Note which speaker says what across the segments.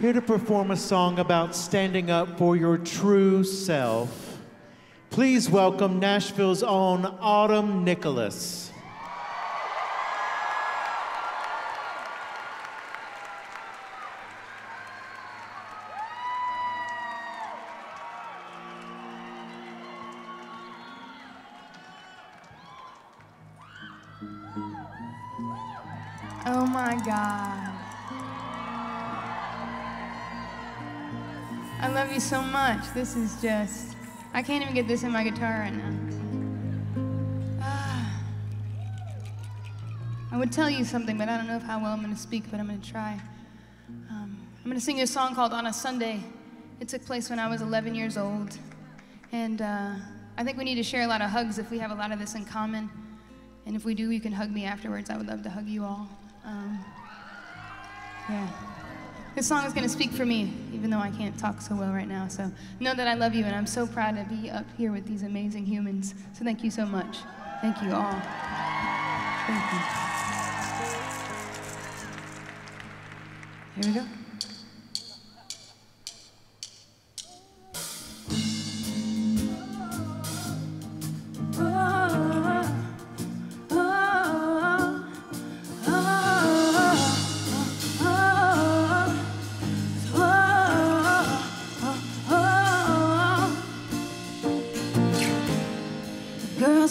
Speaker 1: Here to perform a song about standing up for your true self. Please welcome Nashville's own Autumn Nicholas.
Speaker 2: Oh my God. I love you so much. This is just, I can't even get this in my guitar right now. Ah. I would tell you something, but I don't know how well I'm going to speak, but I'm going to try. Um, I'm going to sing you a song called On a Sunday. It took place when I was 11 years old. And uh, I think we need to share a lot of hugs if we have a lot of this in common. And if we do, you can hug me afterwards. I would love to hug you all. Um, yeah. This song is going to speak for me, even though I can't talk so well right now. So know that I love you, and I'm so proud to be up here with these amazing humans. So thank you so much. Thank you all. Thank you. Here we go.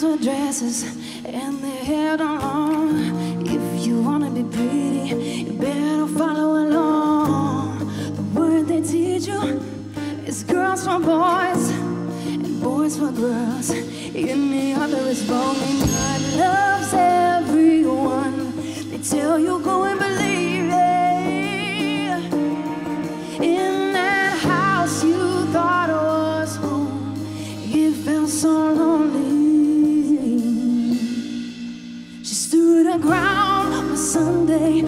Speaker 3: Girls with dresses and their hair done long. If you wanna be pretty, you better follow along. The word they teach you is girls for boys and boys for girls. In the other is wrong, and God loves everyone. They tell you go and believe her ground on Sunday,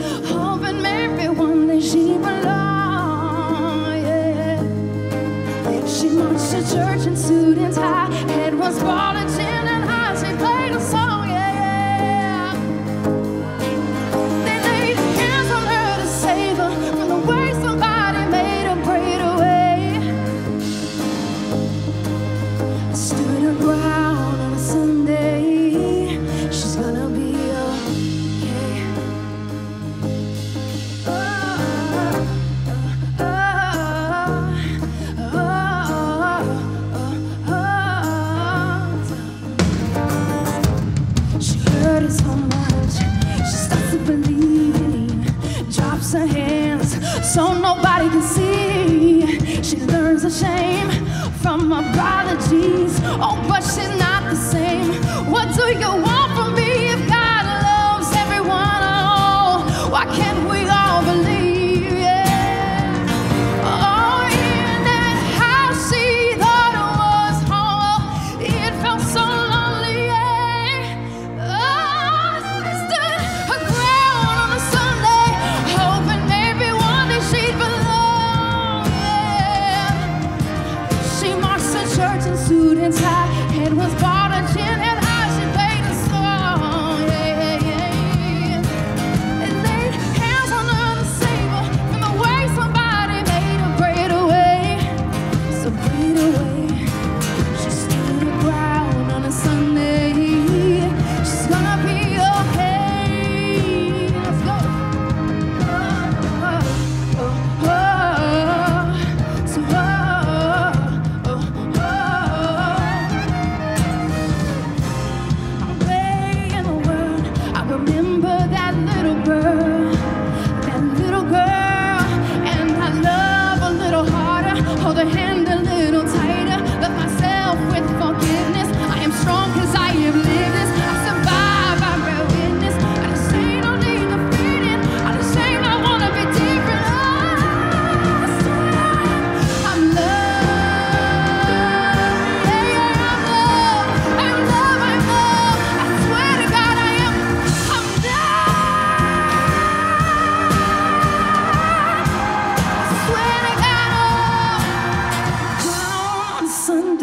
Speaker 3: so nobody can see. She learns her shame from apologies. Oh, but she's not the same. What do you want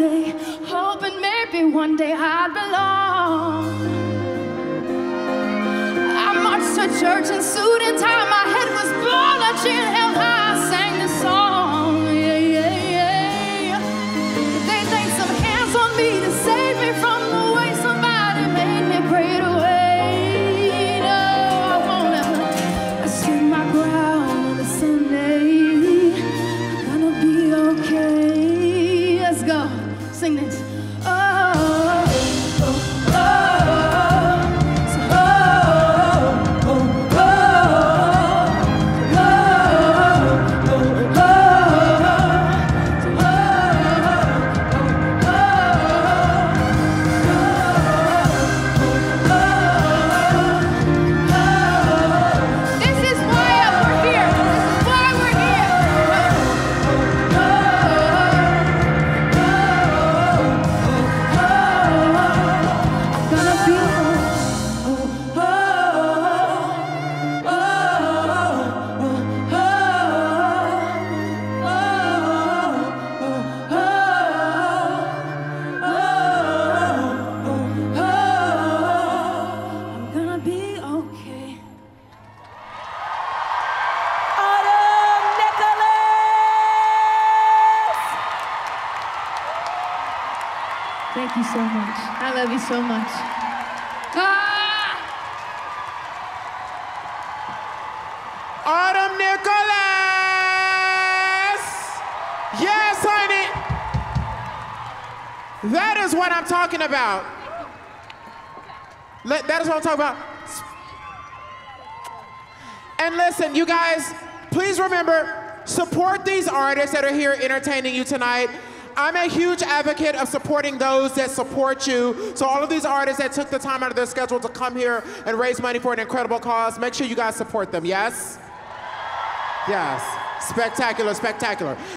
Speaker 3: on hoping maybe one day I'd belong. I marched to church in suit and tie. My head was sang love you so much. Ah!
Speaker 4: Autumn Nicholas! Yes, honey! That is what I'm talking about. That is what I'm talking about. And listen, you guys, please remember, support these artists that are here entertaining you tonight. I'm a huge advocate of supporting those that support you. So all of these artists that took the time out of their schedule to come here and raise money for an incredible cause, make sure you guys support them, yes? Yes. Spectacular, spectacular.